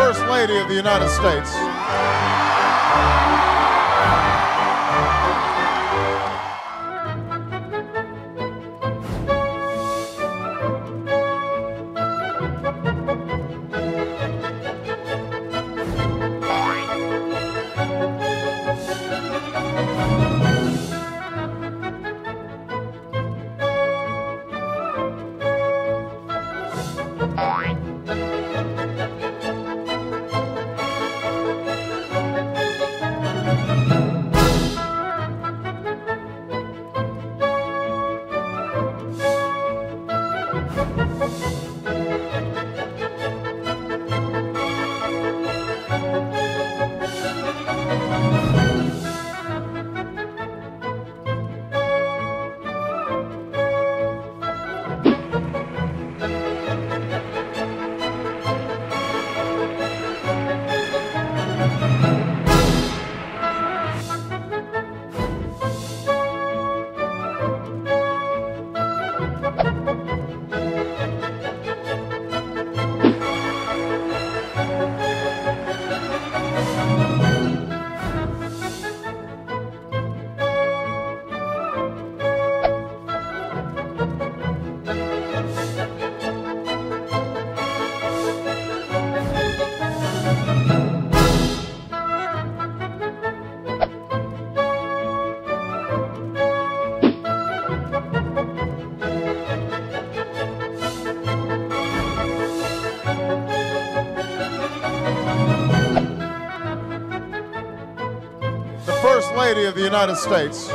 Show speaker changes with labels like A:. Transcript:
A: First Lady of the United States. First Lady of the United States.